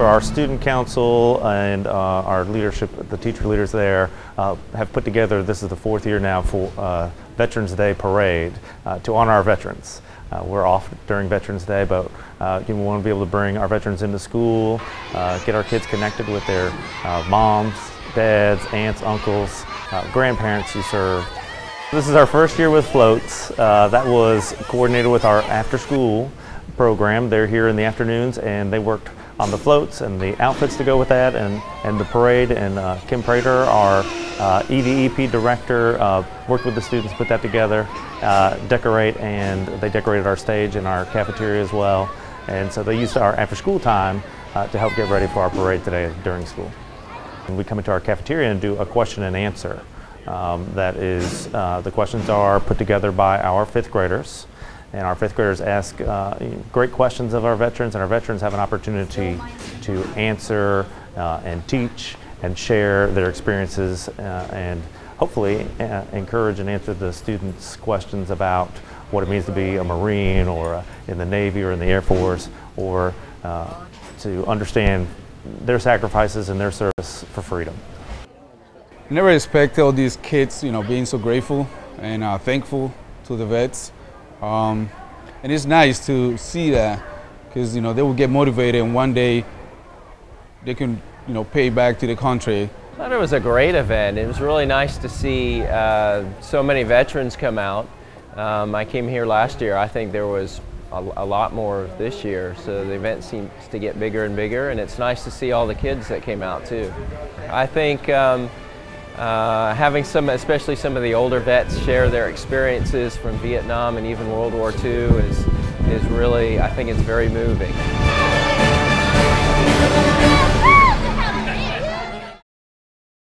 our student council and uh, our leadership, the teacher leaders there, uh, have put together, this is the fourth year now, for uh, Veterans Day Parade uh, to honor our veterans. Uh, we're off during Veterans Day, but uh, we want to be able to bring our veterans into school, get our kids connected with their moms, dads, aunts, uncles, grandparents who served. This is our first year with floats. that was coordinated with our after school program. They're here in the afternoons and they worked on the floats and the outfits to go with that and, and the parade. And uh, Kim Prater, our uh, EDEP director, uh, worked with the students, put that together, uh, decorate, and they decorated our stage and our cafeteria as well. And so they used our after school time uh, to help get ready for our parade today during school. And we come into our cafeteria and do a question and answer. Um, that is, uh, the questions are put together by our fifth graders and our fifth graders ask uh, great questions of our veterans, and our veterans have an opportunity to answer uh, and teach and share their experiences uh, and hopefully uh, encourage and answer the students' questions about what it means to be a Marine or uh, in the Navy or in the Air Force or uh, to understand their sacrifices and their service for freedom. I never expect all these kids, you know, being so grateful and thankful to the vets. Um, and it's nice to see that because you know they will get motivated and one day they can you know pay back to the country. I thought it was a great event. It was really nice to see uh, so many veterans come out. Um, I came here last year. I think there was a, a, lot more this year, so the event seems to get bigger and bigger, and it's nice to see all the kids that came out too. I think um, uh, having some, especially some of the older vets share their experiences from Vietnam and even World War II is, is really, I think it's very moving.